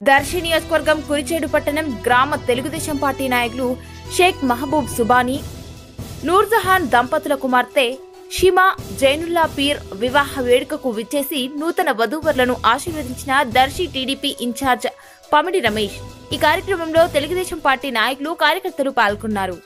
దర్శి నియోజకవర్గం కురిచేడు పట్టణం గ్రామ తెలుగుదేశం పార్టీ నాయకులు షేక్ మహబూబ్ సుబానీ నూర్జహాన్ దంపతుల కుమార్తె షిమా జైనుల్లా పీర్ వివాహ వేడుకకు విచ్చేసి నూతన వధూవరులను ఆశీర్వదించిన దర్శి టీడీపీ ఇన్ఛార్జ్ పమిడి రమేష్ ఈ కార్యక్రమంలో తెలుగుదేశం పార్టీ నాయకులు కార్యకర్తలు పాల్గొన్నారు.